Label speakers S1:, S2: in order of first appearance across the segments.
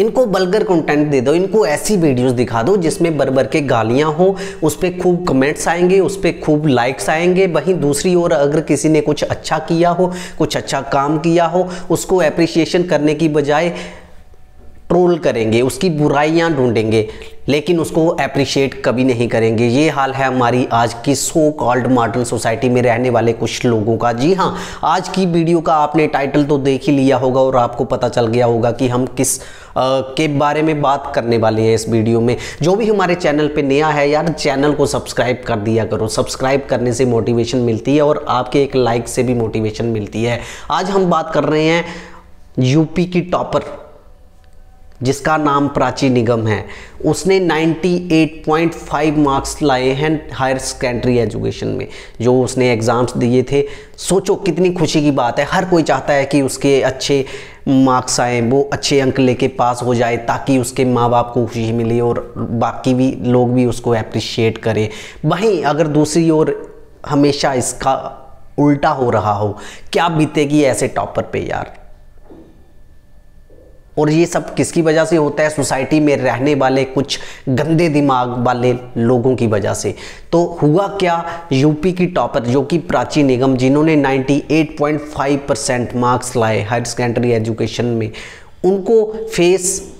S1: इनको vulgar content दे दो, इनको ऐसी वीडियोस दिखा दो जिसमें बरबर के गालियाँ हो, उस पर खूब कमेंट्स आएँगे, उस पर खूब लाइक्स आएँगे, वहीं दूसरी ओर अगर किसी ने कुछ अच्छा किया हो, कुछ अच्छा काम किया हो, उसको अप्रिशिएशन करने की बजाय ट्रोल करेंगे उसकी बुराइयाँ ढूंढेंगे लेकिन उसको अप्रिशिएट कभी नहीं करेंगे। ये हाल है हमारी आज की सो कॉल्ड मॉडर्न सोसाइटी में रहने वाले कुछ लोगों का। जी हाँ आज की वीडियो का आपने टाइटल तो देख ही लिया होगा और आपको पता चल गया होगा कि हम किस आ, के बारे में बात करने वाले हैं इस वीडियो में। जो भी हमारे चैनल पे नया है यार चैनल को सब्सक्राइब कर दिया करो। सब्सक्राइब करने से मोटिवेशन मिलती है और आपके एक लाइक से भी मोटिवेशन मिलती है। आज हम बात कर रहे हैं यूपी की टॉपर जिसका नाम प्राची निगम है। उसने 98.5 मार्क्स लाए हैं हायर सेकेंडरी एजुकेशन में, जो उसने एग्ज़ाम्स दिए थे। सोचो कितनी खुशी की बात है। हर कोई चाहता है कि उसके अच्छे मार्क्स आए, वो अच्छे अंक लेके पास हो जाए, ताकि उसके माँ बाप को खुशी मिले और बाकी भी लोग भी उसको अप्रिशिएट करें। वहीं अगर दूसरी ओर हमेशा इसका उल्टा हो रहा हो, क्या बीतेगी ऐसे टॉपर पे यार? और ये सब किसकी वजह से होता है? सोसाइटी में रहने वाले कुछ गंदे दिमाग वाले लोगों की वजह से। तो हुआ क्या यूपी की टॉपर जो कि प्राची निगम, जिन्होंने 98.5 परसेंट मार्क्स लाए हायर सेकेंडरी एजुकेशन में, उनको फेस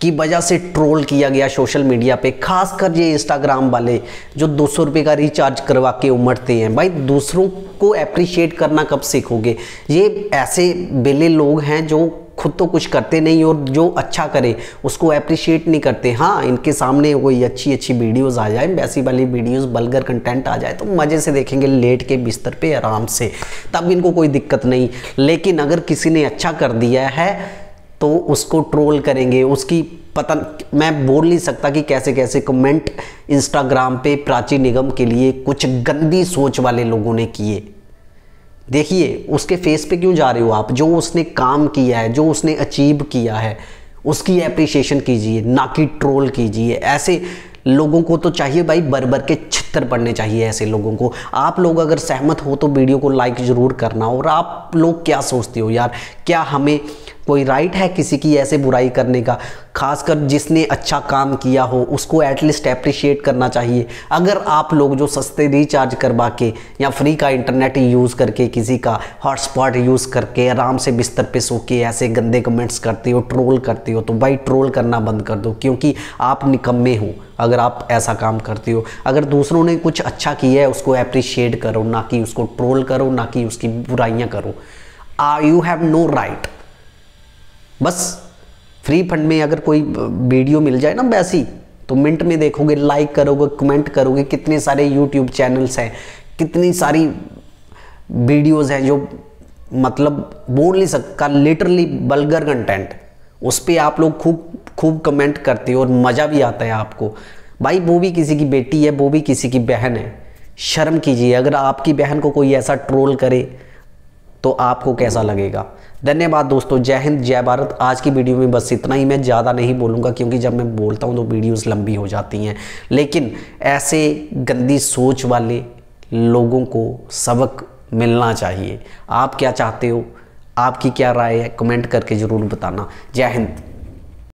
S1: की वजह से ट्रोल किया गया सोशल मीडिया पे, खासकर ये इंस्टाग्राम वाले, जो दो सौ रुपये का रिचार्ज करवा के उमड़ते हैं। भाई, दूसरों को अप्रिशिएट करना कब सीखोगे? ये ऐसे बेले लोग हैं जो खुद तो कुछ करते नहीं और जो अच्छा करे, उसको अप्रिशिएट नहीं करते। हाँ इनके सामने कोई अच्छी अच्छी वीडियोज़ आ जाए, वैसी वाली वीडियोज़ बल्गर कंटेंट आ जाए तो मज़े से देखेंगे, लेट के बिस्तर पर आराम से। तब इनको कोई दिक्कत नहीं। लेकिन अगर किसी ने अच्छा कर दिया है तो उसको ट्रोल करेंगे। उसकी पता, मैं बोल नहीं सकता कि कैसे कैसे कमेंट इंस्टाग्राम पे प्राची निगम के लिए कुछ गंदी सोच वाले लोगों ने किए। देखिए, उसके फेस पे क्यों जा रहे हो आप? जो उसने काम किया है, जो उसने अचीव किया है, उसकी अप्रिशिएशन कीजिए, ना कि ट्रोल कीजिए। ऐसे लोगों को तो चाहिए भाई बर बर के छितर पड़ने चाहिए ऐसे लोगों को। आप लोग अगर सहमत हो तो वीडियो को लाइक ज़रूर करना। और आप लोग क्या सोचते हो यार? क्या हमें कोई राइट है किसी की ऐसे बुराई करने का? खासकर जिसने अच्छा काम किया हो, उसको एटलीस्ट अप्रिशिएट करना चाहिए। अगर आप लोग जो सस्ते रिचार्ज करवा के या फ्री का इंटरनेट यूज़ करके किसी का हॉटस्पॉट यूज़ करके आराम से बिस्तर पे सो के ऐसे गंदे कमेंट्स करते हो ट्रोल करते हो तो भाई ट्रोल करना बंद कर दो, क्योंकि आप निकम्मे हो अगर आप ऐसा काम करते हो। अगर दूसरों ने कुछ अच्छा किया है, उसको अप्रिशिएट करो, ना कि उसको ट्रोल करो, ना कि उसकी बुराइयाँ करो। यू हैव नो राइट बस फ्री फंड में अगर कोई वीडियो मिल जाए ना वैसी तो मिनट में देखोगे लाइक करोगे कमेंट करोगे, कितने सारे यूट्यूब चैनल्स हैं, कितनी सारी वीडियोस हैं जो मतलब बोल नहीं सकता लिटरली बल्गर कंटेंट उस पर आप लोग खूब खूब कमेंट करते हो और मज़ा भी आता है आपको। भाई, वो भी किसी की बेटी है, वो भी किसी की बहन है, शर्म कीजिए, अगर आपकी बहन को कोई ऐसा ट्रोल करे तो आपको कैसा लगेगा? धन्यवाद दोस्तों, जय हिंद, जय भारत। आज की वीडियो में बस इतना ही। मैं ज़्यादा नहीं बोलूँगा क्योंकि जब मैं बोलता हूँ तो वीडियोस लंबी हो जाती हैं। लेकिन ऐसे गंदी सोच वाले लोगों को सबक मिलना चाहिए। आप क्या चाहते हो? आपकी क्या राय है? कमेंट करके ज़रूर बताना। जय हिंद।